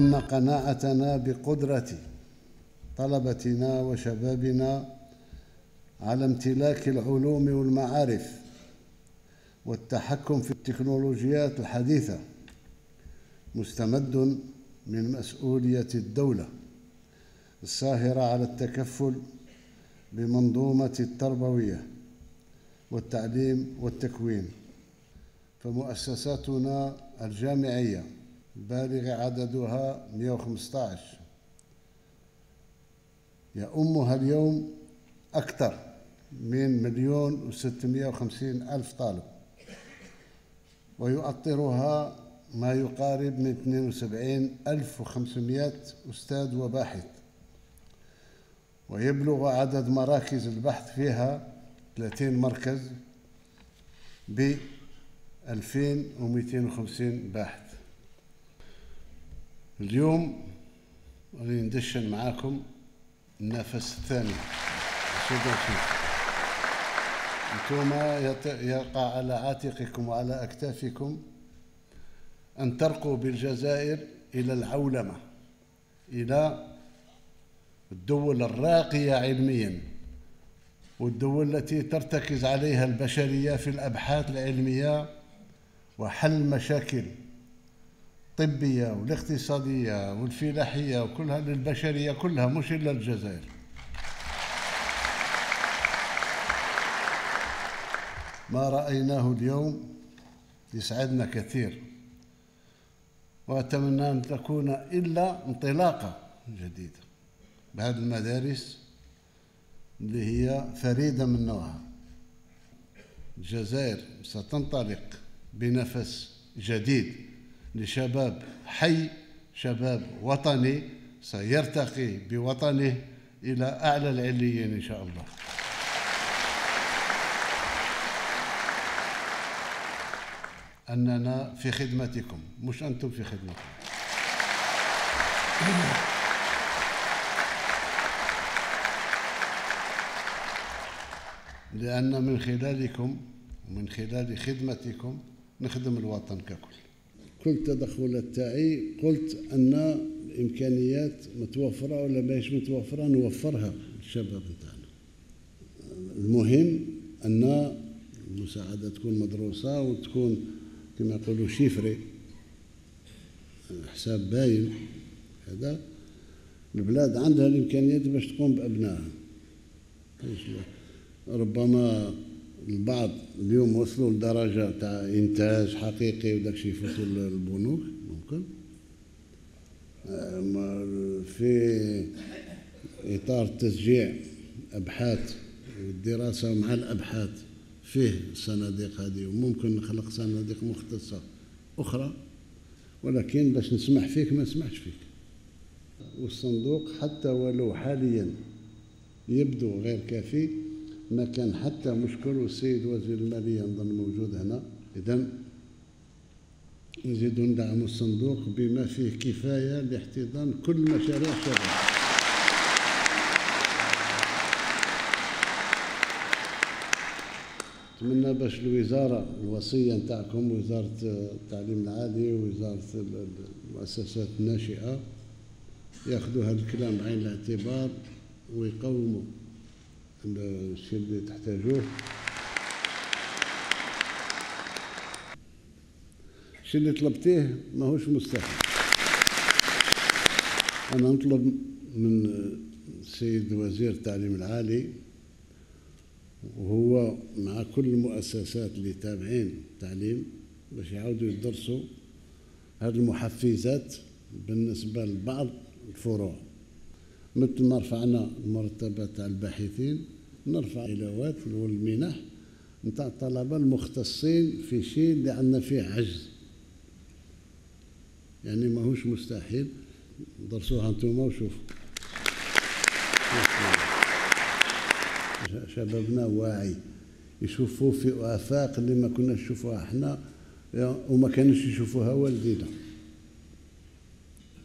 إن قناعتنا بقدرة طلبتنا وشبابنا على امتلاك العلوم والمعارف والتحكم في التكنولوجيات الحديثة مستمد من مسؤولية الدولة الساهرة على التكفل بمنظومة التربوية والتعليم والتكوين فمؤسساتنا الجامعية بالغ عددها 115 يؤمها اليوم أكثر من مليون وستمائة وخمسين ألف طالب. ويؤطرها ما يقارب من 72500 أستاذ وباحث. ويبلغ عدد مراكز البحث فيها 30 مركز ب 2250 باحث. اليوم راني ندشن معاكم النفس الثاني. أنتم يقع على عاتقكم وعلى أكتافكم أن ترقوا بالجزائر إلى العولمة إلى الدول الراقية علميا والدول التي ترتكز عليها البشرية في الأبحاث العلمية وحل مشاكل الطبية والاقتصادية والفلاحية وكلها للبشريه كلها مش إلا الجزائر. ما رأيناه اليوم يسعدنا كثير. وأتمنى أن تكون إلا انطلاقة جديدة بهذه المدارس اللي هي فريدة من نوعها. الجزائر ستنطلق بنفس جديد. لشباب حي شباب وطني سيرتقي بوطنه إلى أعلى العليين إن شاء الله. أننا في خدمتكم مش أنتم في خدمتكم. لأن من خلالكم ومن خلال خدمتكم نخدم الوطن ككل. كل التدخلات تاعي قلت أن الإمكانيات متوفرة ولا ماهيش متوفرة نوفرها للشباب نتاعنا. المهم أن المساعدة تكون مدروسة وتكون كما يقولوا شيفري حساب باين هذا. البلاد عندها الإمكانيات باش تقوم بأبنائها. ربما البعض اليوم وصلوا لدرجة تاع إنتاج حقيقي وداك الشيء يفوتوا البنوك ممكن. في إطار تشجيع أبحاث والدراسة مع الأبحاث فيه الصناديق هذه وممكن نخلق صناديق مختصة أخرى ولكن باش نسمح فيك ما نسمحش فيك. والصندوق حتى ولو حاليا يبدو غير كافي ما كان حتى مشكل والسيد وزير المالية نظن موجود هنا. إذا نزيد ندعم الصندوق بما فيه كفاية لاحتضان كل مشاريع الشباب نتمنى باش الوزارة الوصية نتاعكم وزارة التعليم العالي ووزاره المؤسسات الناشئة ياخذوا هذا الكلام بعين الاعتبار ويقوموا. الشيء اللي تحتاجوه. الشيء اللي طلبتيه ماهوش مستحيل أنا نطلب من السيد وزير التعليم العالي وهو مع كل المؤسسات اللي تابعين التعليم باش يعاودوا يدرسوا هذه المحفزات بالنسبة لبعض الفروع. مثل ما رفعنا المرتبات تاع الباحثين نرفع علاوات والمنح نتاع الطلبة المختصين في شيء اللي عندنا فيه عجز. يعني ماهوش مستحيل درسوها انتوما وشوفوا. شبابنا واعي يشوفوا في آفاق اللي ما كنا نشوفوها إحنا وما كانوش يشوفوها والدينا.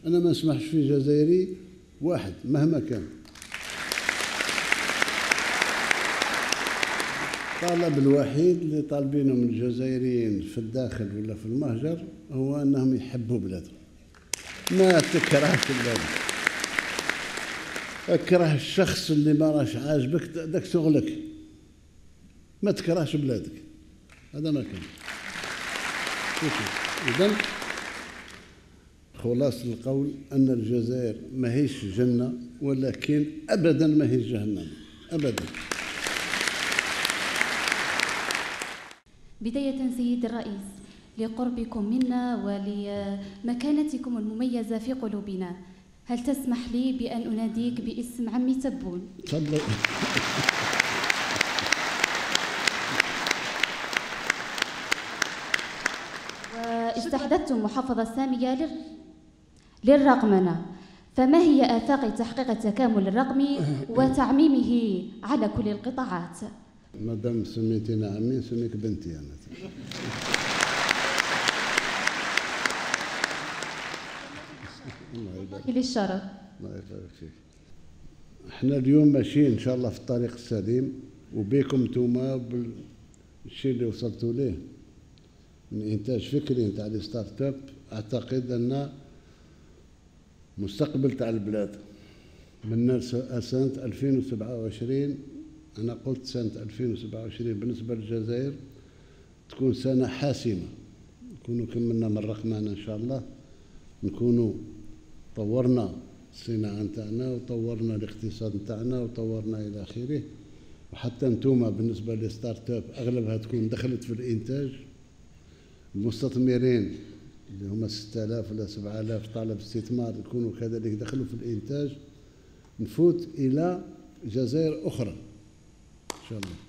أنا ما نسمحش في جزائري واحد مهما كان. الطلب الوحيد اللي طالبينه من الجزائريين في الداخل ولا في المهجر هو أنهم يحبوا بلادهم. ما تكرهش بلادك اكره الشخص اللي ما راش عاجبك داك شغلك. ما تكرهش بلادك. هذا ما كان. اذا خلاص القول أن الجزائر ماهيش جنة ولكن ابدا ما هي جهنم. ابدا. بداية سيد الرئيس لقربكم منا ولمكانتكم المميزة في قلوبنا. هل تسمح لي بأن أناديك باسم عمي تبون؟ تفضل. واستحدثتم محافظة سامية للرقمنة. فما هي آفاق تحقيق التكامل الرقمي وتعميمه على كل القطاعات؟ مادام سميتينا عمي نسميك بنتي أنا. الله الله يبارك فيك. إحنا اليوم ماشيين إن شاء الله في الطريق السليم وبيكم انتوما بالشيء اللي وصلتوا ليه. من إنتاج فكري نتاع les start-up أعتقد أن مستقبل تاع البلاد. من سنة 2027 أنا قلت سنة 2027 بالنسبة للجزائر تكون سنة حاسمة. نكونوا كملنا من رقمنا إن شاء الله. نكونوا طورنا الصناعة نتاعنا وطورنا الاقتصاد نتاعنا وطورنا إلى آخره. وحتى انتوما بالنسبة للستارت أب أغلبها تكون دخلت في الإنتاج. المستثمرين اللي هما 6000 ولا 7000 طالب استثمار يكونوا كذلك دخلوا في الإنتاج نفوت إلى جزائر أخرى. إن شاء الله.